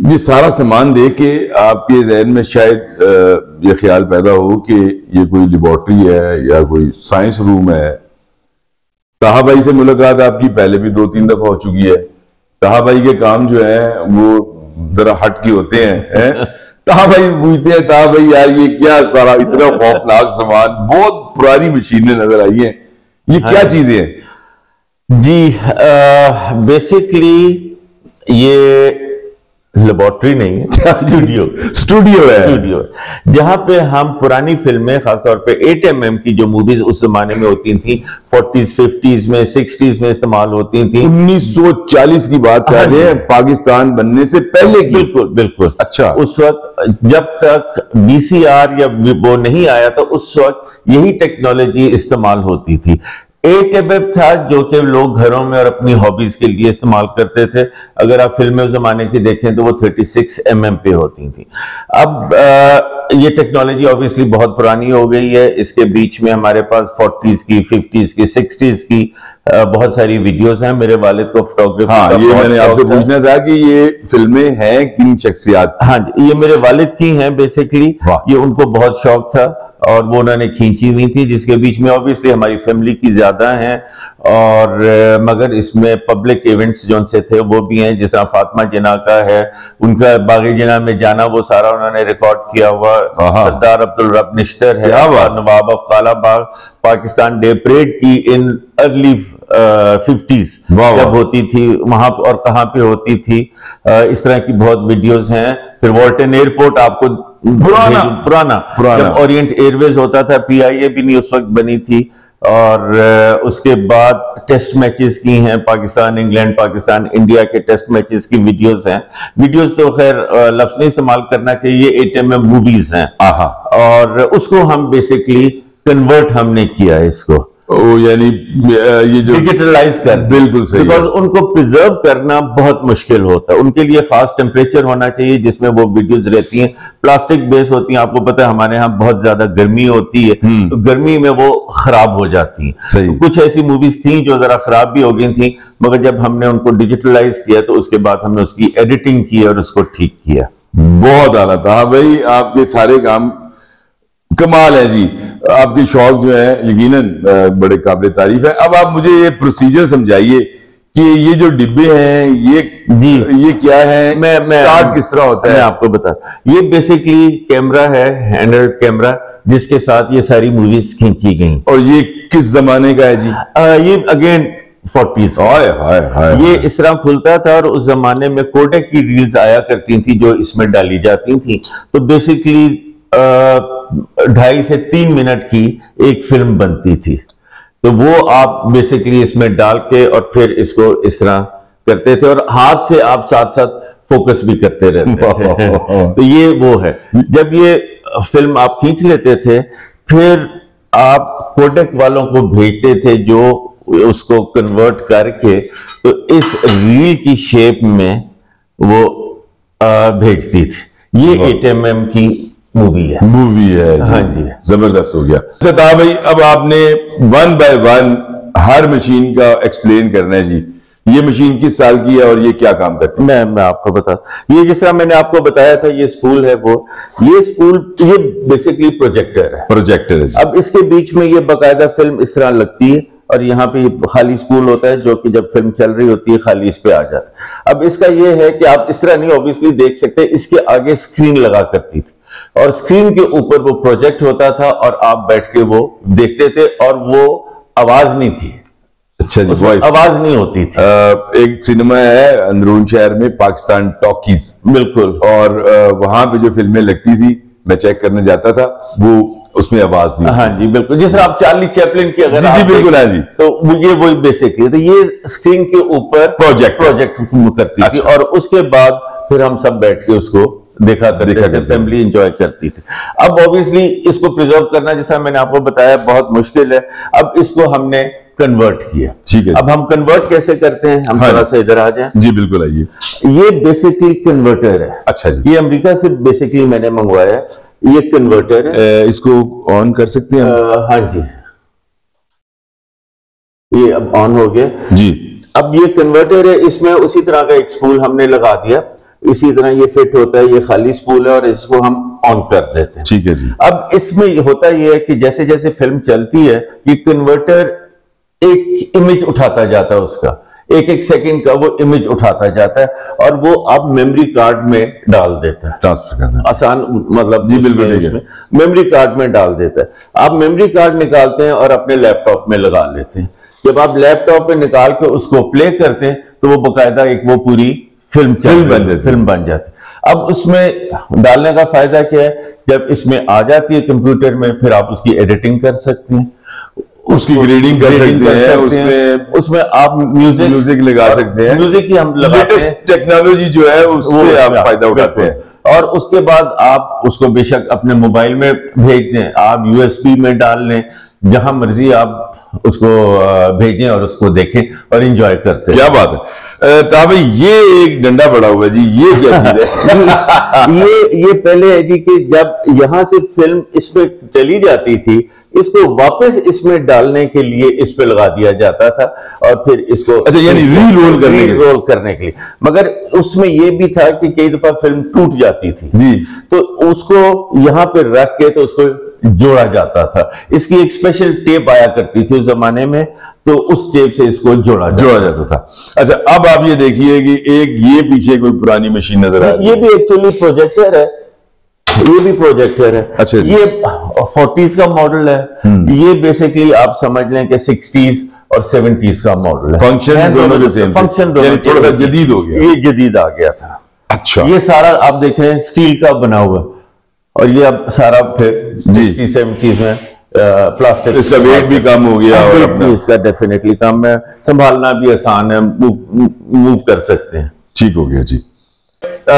ये सारा सामान देख के आपके जहन में शायद ये ख्याल पैदा हो कि ये कोई लेबोरेटरी है या कोई साइंस रूम है ताहा भाई से मुलाकात आपकी पहले भी दो तीन दफ़ा हो चुकी है ताहा भाई के काम जो है वो जरा हट के होते हैं है? ताहा भाई पूछते हैं ताहा भाई यार ये क्या सारा इतना खौफनाक सामान बहुत पुरानी मशीनें नज़र आई हैं ये क्या हाँ। चीज़ें हैं जी बेसिकली ये लेबोरेटरी नहीं है स्टूडियो स्टूडियो है। स्टूडियो जहाँ पे हम पुरानी फ़िल्में खासतौर पे 8 एम mm की जो मूवीज़ उस जमाने में होती थी 40s 50s में 60s में इस्तेमाल होती थी। 1940 की बात कर रहे हैं पाकिस्तान बनने से पहले की। बिल्कुल बिल्कुल। अच्छा। उस वक्त जब तक वीसीआर या वो नहीं आया तो उस वक्त यही टेक्नोलॉजी इस्तेमाल होती थी। एक एबेब था जो कि लोग घरों में और अपनी हॉबीज के लिए इस्तेमाल करते थे। अगर आप फ़िल्में उस जमाने की देखें तो वो 36 सिक्स mm पे होती थी। अब आ, ये टेक्नोलॉजी ऑब्वियसली बहुत पुरानी हो गई है। इसके बीच में हमारे पास 40s की 50s की 60s की आ, बहुत सारी वीडियोस हैं। मेरे वालिद को फोटोग्राफी हाँ ये मैंने आपसे पूछना था कि ये फ़िल्में हैं किन शख्सियात? हाँ ये मेरे वालिद की हैं बेसिकली ये उनको बहुत शौक था। और वो उन्होंने खींची हुई थी जिसके बीच में ऑब्वियसली हमारी फैमिली की ज़्यादा हैं और मगर इसमें पब्लिक इवेंट्स जो से थे वो भी हैं जैसा फातिमा जिना का है उनका बागी जिना में जाना वो सारा उन्होंने रिकॉर्ड किया हुआ सरदार अब्दुल रब निश्तर है। Nawab of Kalabagh Pakistan day parade की इन अर्ली फिफ्टीज। जब होती थी वहाँ और कहाँ पे होती थी अ, इस तरह की बहुत वीडियोस हैं फिर वॉल्टन एयरपोर्ट आपको पुराना। पुराना पुराना। जब ओरिएंट एयरवेज होता था पीआईए भी नहीं उस वक्त बनी थी और उसके बाद टेस्ट मैचेस की हैं पाकिस्तान इंग्लैंड पाकिस्तान इंडिया के टेस्ट मैचेस की वीडियोस हैं वीडियोस तो खैर लफ्ज नहीं इस्तेमाल करना चाहिए एट एम एम मूवीज़ हैं आहा और उसको हम बेसिकली कन्वर्ट हमने किया है इसको यानी ये जो डिजिटलाइज कर बिल्कुल सही। बिकॉज़ उनको प्रिजर्व करना बहुत मुश्किल होता है। उनके लिए फास्ट टेम्परेचर होना चाहिए जिसमें वो वीडियोस रहती हैं। प्लास्टिक बेस होती हैं आपको पता है हमारे यहाँ बहुत ज़्यादा गर्मी होती है हम्म। तो गर्मी में वो खराब हो जाती हैं। तो कुछ ऐसी मूवीज़ थी जो जरा खराब भी हो गई थी मगर जब हमने उनको डिजिटलाइज किया तो उसके बाद हमने उसकी एडिटिंग की और उसको ठीक किया। बहुत आला था। हाँ भाई आपके सारे काम कमाल है जी। आपके शौक जो है यकीनन बड़े काबिल तारीफ़ है। अब आप मुझे ये प्रोसीजर समझाइए कि ये जो डिब्बे हैं ये जी। ये क्या है? मैं मैं स्टार्ट किस तरह होता मैं है आपको बता ये बेसिकली कैमरा है हैंडल्ड कैमरा जिसके साथ ये सारी मूवीज़ खींची गई। और ये किस जमाने का है जी? आ, ये अगेन फोर्टीज हाय हाय हाय ये इस तरह खुलता था और उस जमाने में कोडेक की रील्स आया करती थी जो इसमें डाली जाती थी। तो बेसिकली ढाई से तीन मिनट की एक फ़िल्म बनती थी। तो वो आप बेसिकली इसमें डाल के और फिर इसको इस तरह करते थे और हाथ से आप साथ साथ फोकस भी करते रहते थे। तो ये वो है। जब ये फ़िल्म आप खींच लेते थे फिर आप कोडेक वालों को भेजते थे जो उसको कन्वर्ट करके तो इस रील की शेप में वो भेजती थी। ये एट एम एम की मूवी है। मूवी है हाँ जी। ज़बरदस्त हो गया। अच्छा था भाई अब आपने वन बाय वन हर मशीन का एक्सप्लेन करना है जी। ये मशीन किस साल की है और ये क्या काम करती है? मैं मैं आपको बता ये जिस तरह मैंने आपको बताया था ये स्पूल है वो। ये स्पूल ये बेसिकली प्रोजेक्टर है। है प्रोजेक्टर है अब इसके बीच में ये बकायदा फ़िल्म इस तरह लगती है और यहाँ पे खाली स्पूल होता है जो कि जब फ़िल्म चल रही होती है खाली इस पे आ जाता है। अब इसका ये है कि आप इस तरह नहीं ऑब्वियसली देख सकते इसके आगे स्क्रीन लगा करती थी। और स्क्रीन के ऊपर वो प्रोजेक्ट होता था और आप बैठ के वो देखते थे और वो आवाज़ नहीं थी। अच्छा जी आवाज़ नहीं होती थी। आ, एक सिनेमा है अंदरून शहर में पाकिस्तान टॉकीज। बिल्कुल। और अ, वहाँ पे जो फ़िल्में लगती थी मैं चेक करने जाता था वो उसमें आवाज़ थी हाँ जी बिल्कुल। जिस तरह आप चार्ली चैपलिन की अगर जी, जी, बिल्कुल, हाँ जी। तो ये वही बेसिकली तो ये स्क्रीन के ऊपर प्रोजेक्ट प्रोजेक्ट करती थी। अच्छा। और उसके बाद फिर हम सब बैठ के उसको देखा करते देखा थे फैमिली एंजॉय करती थी। अब ऑब्वियसली इसको प्रिजर्व करना जैसा मैंने आपको बताया बहुत मुश्किल है। अब इसको हमने कन्वर्ट किया। ठीक है। अब हम कन्वर्ट कैसे करते हैं? हम हाँ थोड़ा। सा इधर आ जाए। जी बिल्कुल आइए। ये बेसिकली कन्वर्टर है। अच्छा जी। ये अमेरिका से बेसिकली मैंने मंगवाया। है ये कन्वर्टर है। इसको ऑन कर सकते हैं हाँ जी। ये अब ऑन हो गया। जी। अब ये कन्वर्टर है इसमें उसी तरह का एक स्पूल हमने लगा दिया। इसी तरह ये फिट होता है ये खाली स्पूल है और इसको हम ऑन कर देते हैं। ठीक है जी। अब इसमें होता यह है कि जैसे जैसे फ़िल्म चलती है ये कन्वर्टर एक इमेज उठाता जाता है उसका। एक एक सेकंड का वो इमेज उठाता जाता है और वो आप मेमोरी कार्ड में डाल देता है। ट्रांसफ़र करना आसान मतलब जी, बिल्कुल ठीक है। मेमोरी कार्ड में डाल देता है। आप मेमोरी कार्ड निकालते हैं और अपने लैपटॉप में लगा लेते हैं। जब आप लैपटॉप पे निकाल के उसको प्ले करते हैं तो वो बकायदा एक वो पूरी फ़िल्म फ़िल्म बन जाती फ़िल्म बन जाती अब उसमें डालने का फ़ायदा क्या है? जब इसमें आ जाती है कंप्यूटर में फिर आप उसकी एडिटिंग कर सकते हैं। उसकी ग्रेडिंग कर सकते हैं हैं। उसमें उसमें आप म्यूज़िक म्यूज़िक लगा सकते हैं। म्यूज़िक ही हम लगाते हैं। लेटेस्ट टेक्नोलॉजी जो है उससे आप फ़ायदा उठाते हैं। और उसके बाद आप उसको बेशक अपने मोबाइल में भेज दें। आप यूएसबी में डाल लें जहाँ मर्ज़ी आप उसको भेजें और उसको देखें और इंजॉय करते क्या बात है। अ, भाई ये एक डंडा पड़ा हुआ है जी ये क्या चीज़ है? ये ये पहले है जी कि जब यहाँ से फ़िल्म इसमें चली जाती थी इसको वापस इसमें डालने के लिए इस पे लगा दिया जाता था और फिर इसको अच्छा, यानी re-roll करने लिए। रोल करने के लिए। मगर उसमें यह भी था कि कई दफ़ा फ़िल्म टूट जाती थी। जी। तो उसको यहाँ पे रख के तो उसको जोड़ा जाता था। इसकी एक स्पेशल टेप आया करती थी उस जमाने में तो उस टेप से इसको जोड़ा जाता जोड़ा जाता था। अच्छा अब आप ये देखिए कि एक ये पीछे कोई पुरानी मशीन नज़र आ रही ये भी एक्चुअली प्रोजेक्टर है। ये भी प्रोजेक्टर है। अच्छा ये फोर्टीज का मॉडल है। ये बेसिकली आप समझ लें कि सिक्सटीज और सेवेंटीज का मॉडल है। फ़ंक्शन हैं दोनों के थे। फ़ंक्शन दोनों थोड़ा जदीद हो गया। ये जदीद आ गया था। अच्छा। ये सारा आप देख रहे हैं स्टील का बना हुआ। है। और ये अब सारा फिर। सिक्सटी सेवेंटीज में प्लास्टिक इसका weight भी कम हो गया और अपना- इसका डेफिनेटली कम है। संभालना भी आसान है मूव मूव कर सकते हैं। ठीक हो गया जी। अ,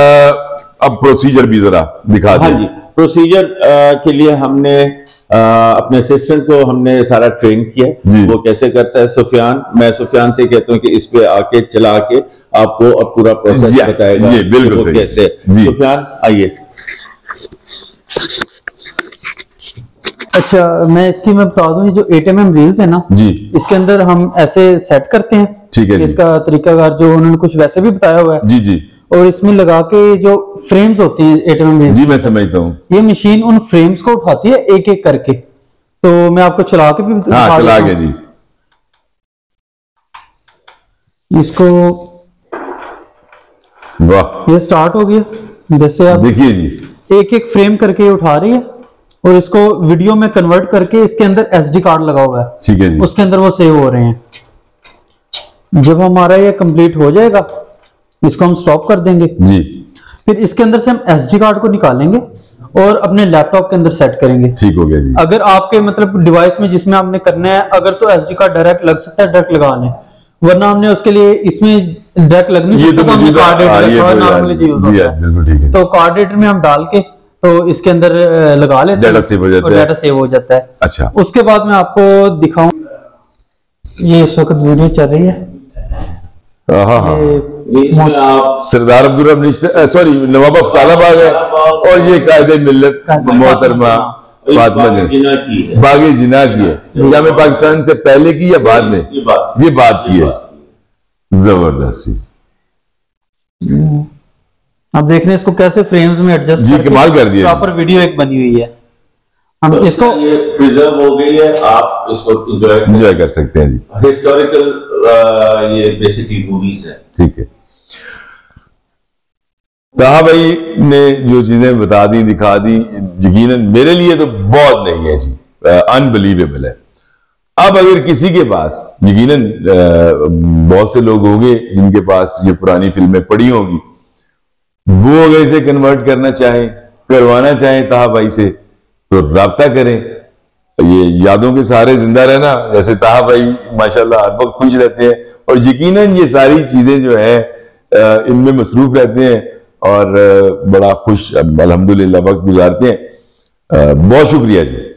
अब प्रोसीजर भी जरा दिखा हाँ जी प्रोसीजर आ, के लिए हमने अ, अपने असिस्टेंट को हमने सारा ट्रेन किया। वो कैसे करता है? सुफियान मैं सुफियान से कहता हूँ कि इस पे आके चला के आपको अब पूरा प्रोसेस बताएगा ये बिल्कुल। कैसे। सुफियान आइए। अच्छा मैं इसकी मैं बता दूँ जो एट एम एम रील्स है ना जी। इसके अंदर हम ऐसे सेट करते हैं ठीक है। इसका तरीकाकार जो उन्होंने कुछ वैसे भी बताया हुआ है जी जी। और इसमें लगा के जो फ्रेम्स होती हैं एट एम रील्स जी मैं समझता हूँ। ये मशीन उन फ्रेम्स को उठाती है एक एक करके। तो मैं आपको चला के भी हाँ चला हूँ। जी। इसको वाह। ये स्टार्ट हो गया। जैसे आप देखिए जी। एक एक फ्रेम करके उठा रही है और इसको वीडियो में कन्वर्ट करके इसके अंदर एसडी कार्ड लगा हुआ है। ठीक है जी। उसके अंदर वो सेव हो रहे हैं। जब हमारा ये कंप्लीट हो जाएगा इसको हम स्टॉप कर देंगे। जी। फिर इसके अंदर से हम एसडी कार्ड को निकालेंगे और अपने लैपटॉप के अंदर सेट करेंगे। ठीक हो गया जी। अगर आपके मतलब डिवाइस में जिसमें आपने करना है अगर तो एसडी कार्ड डायरेक्ट लग सकता है डायरेक्ट लगा लें। वरना हमने उसके लिए इसमें डायरेक्ट लग नहीं ये तो सकता, हमने मौजूदा कार्ड हाँ, ये रीडर तो यार, है है। तो कार्ड में हम डाल के तो इसके अंदर लगा लेते Data save हो जाता है। डाटा सेव हो जाता है। अच्छा। उसके बाद मैं आपको दिखाऊँ ये इस वक्त वीडियो चल रही है। हाँ हाँ आप सरदार अब्दुल सॉरी नवाब अफ्तालाब आ गए और ये कायदे मिल्लत कायदे मोहतरमा। फातिमा है। बागी जिना की है। जामे पाकिस्तान से पहले की या बाद में? ये बात। की है। ज़बरदस्त। जी। अब देख रहे हैं इसको कैसे फ्रेम्स में एडजस्ट जी, कमाल कर दिया। प्रॉपर वीडियो एक बनी हुई है। हम तो इसको ये प्रिजर्व हो गई है। आप इसको एंजॉय कर। सकते हैं जी। हिस्टोरिकल ये बेसिकली मूवीज़ है। ठीक है। कहा भाई, ने जो चीज़ें बता दी, दिखा दी यकीन मेरे लिए तो बहुत नहीं है जी। अनबिलीवेबल है। अब अगर किसी के पास यकीन बहुत से लोग होंगे जिनके पास ये पुरानी फ़िल्में पड़ी होंगी, वो अगर इसे कन्वर्ट करना चाहें, करवाना चाहें ताहा भाई से तो रबता करें। ये यादों के सहारे ज़िंदा रहना, जैसे ताहा भाई, माशाल्लाह, हर वक्त खुश रहते हैं। और यकीनन ये सारी चीज़ें जो है इनमें मसरूफ रहते हैं। और बड़ा खुश अलहमदुल्ला वक्त गुजारते हैं। बहुत शुक्रिया जी।